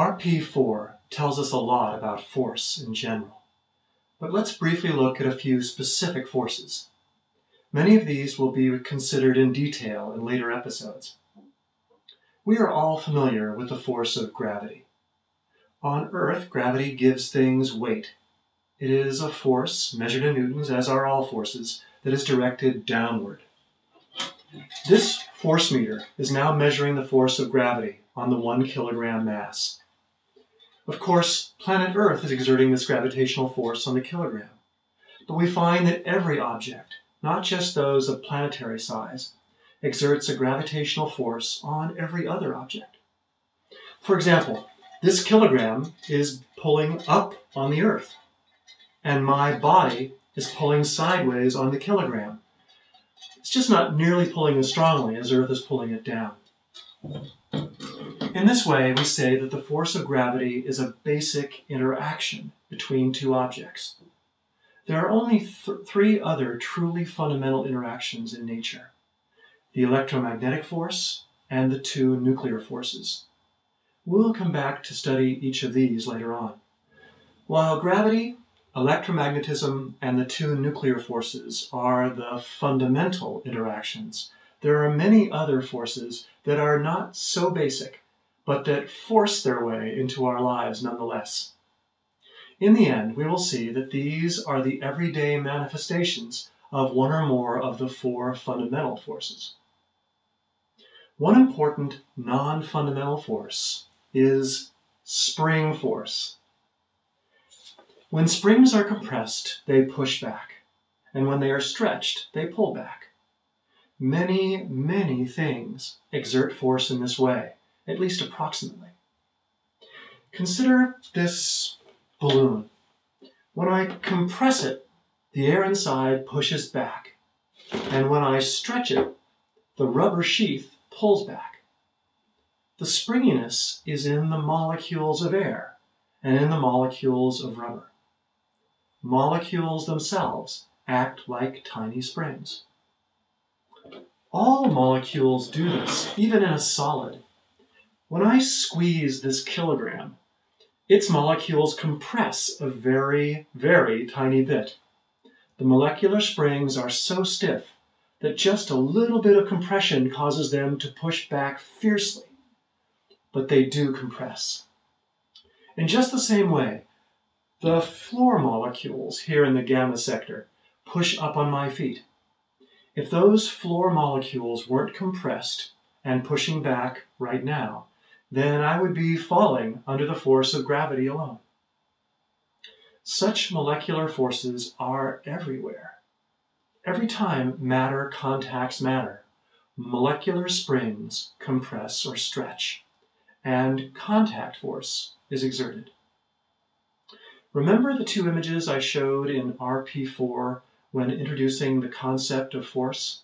RP4 tells us a lot about force in general, but let's briefly look at a few specific forces. Many of these will be considered in detail in later episodes. We are all familiar with the force of gravity. On Earth, gravity gives things weight. It is a force, measured in newtons, as are all forces, that is directed downward. This force meter is now measuring the force of gravity on the one kilogram mass. Of course, planet Earth is exerting this gravitational force on the kilogram. But we find that every object, not just those of planetary size, exerts a gravitational force on every other object. For example, this kilogram is pulling up on the Earth, and my body is pulling sideways on the kilogram. It's just not nearly pulling as strongly as Earth is pulling it down. In this way, we say that the force of gravity is a basic interaction between two objects. There are only th three other truly fundamental interactions in nature the electromagnetic force and the two nuclear forces. We'll come back to study each of these later on. While gravity, electromagnetism, and the two nuclear forces are the fundamental interactions, there are many other forces that are not so basic, but that force their way into our lives nonetheless. In the end, we will see that these are the everyday manifestations of one or more of the four fundamental forces. One important non-fundamental force is spring force. When springs are compressed, they push back, and when they are stretched, they pull back. Many, many things exert force in this way, at least approximately. Consider this balloon. When I compress it, the air inside pushes back, and when I stretch it, the rubber sheath pulls back. The springiness is in the molecules of air and in the molecules of rubber. Molecules themselves act like tiny springs. All molecules do this, even in a solid. When I squeeze this kilogram, its molecules compress a very, very tiny bit. The molecular springs are so stiff that just a little bit of compression causes them to push back fiercely. But they do compress. In just the same way, the floor molecules here in the gamma sector push up on my feet. If those floor molecules weren't compressed and pushing back right now, then I would be falling under the force of gravity alone. Such molecular forces are everywhere. Every time matter contacts matter, molecular springs compress or stretch, and contact force is exerted. Remember the two images I showed in RP4 when introducing the concept of force?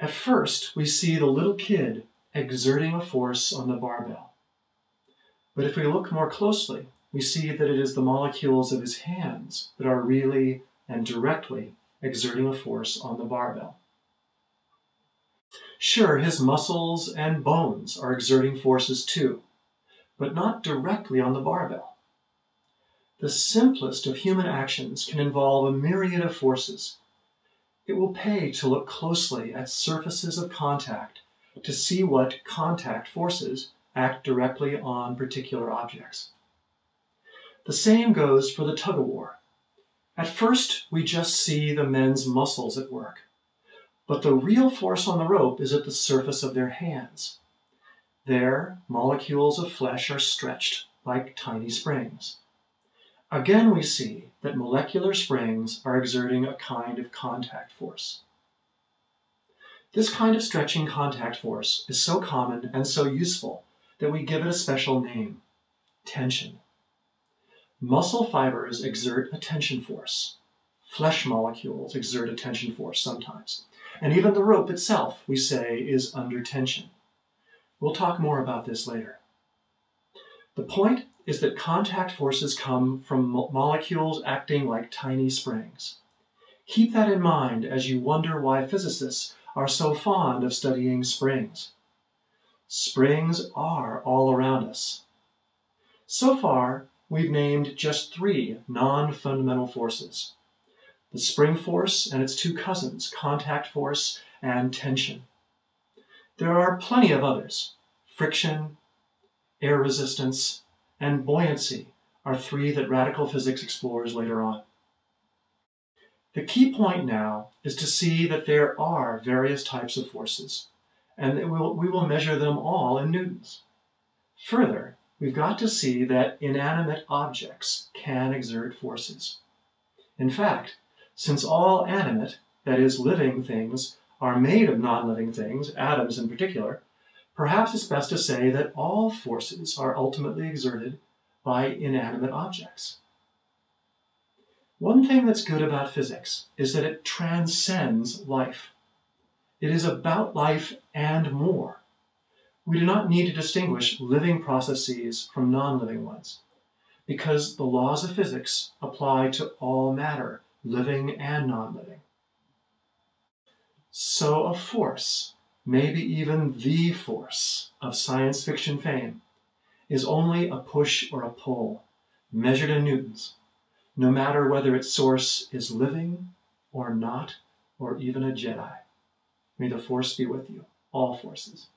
At first, we see the little kid exerting a force on the barbell. But if we look more closely, we see that it is the molecules of his hands that are really and directly exerting a force on the barbell. Sure, his muscles and bones are exerting forces too, but not directly on the barbell. The simplest of human actions can involve a myriad of forces. It will pay to look closely at surfaces of contact to see what contact forces act directly on particular objects. The same goes for the tug of war. At first, we just see the men's muscles at work, but the real force on the rope is at the surface of their hands. There, molecules of flesh are stretched like tiny springs. Again, we see that molecular springs are exerting a kind of contact force. This kind of stretching contact force is so common and so useful that we give it a special name, tension. Muscle fibers exert a tension force. Flesh molecules exert a tension force sometimes. And even the rope itself, we say, is under tension. We'll talk more about this later. The point is that contact forces come from mo molecules acting like tiny springs. Keep that in mind as you wonder why physicists are so fond of studying springs. springs are all around us. So far, we've named just three non fundamental forces the spring force and its two cousins, contact force and tension. There are plenty of others. Friction, air resistance, and buoyancy are three that radical physics explores later on. The key point now is to see that there are various types of forces, and will, we will measure them all in newtons. Further, we've got to see that inanimate objects can exert forces. In fact, since all animate, that is, living things, are made of non living things, atoms in particular, perhaps it's best to say that all forces are ultimately exerted by inanimate objects. One thing that's good about physics is that it transcends life. It is about life and more. We do not need to distinguish living processes from non living ones, because the laws of physics apply to all matter, living and non living. So, a force, maybe even the force of science fiction fame, is only a push or a pull, measured in newtons, no matter whether its source is living or not, or even a Jedi. May the force be with you, all forces.